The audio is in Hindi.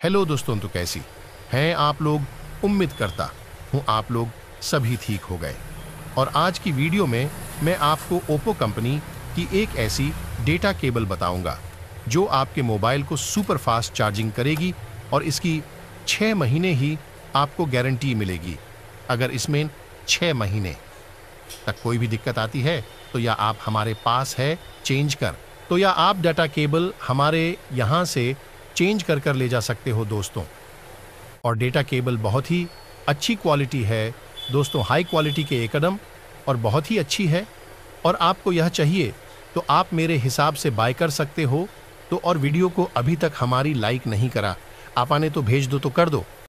हेलो दोस्तों तो कैसी? हैं आप लोग? उम्मीद करता हूँ आप लोग सभी ठीक हो गए। और आज की वीडियो में मैं आपको ओप्पो कंपनी की एक ऐसी डेटा केबल बताऊँगा, जो आपके मोबाइल को सुपर फास्ट चार्जिंग करेगी और इसकी छः महीने ही आपको गारंटी मिलेगी, अगर इसमें छः महीने। तक कोई भी दिक्कत आती है तो या आप हमारे पास है, चेंज कर। तो या आप डाटा केबल हमारे यहाँ से चेंज कर कर ले जा सकते हो दोस्तों। और डेटा केबल बहुत ही अच्छी क्वालिटी है। दोस्तों, हाई क्वालिटी के एकदम और बहुत ही अच्छी है। और आपको यह चाहिए तो आप मेरे हिसाब से बाय कर सकते हो। तो और वीडियो को अभी तक हमारी लाइक नहीं करा। आप आने तो भेज दो तो कर दो।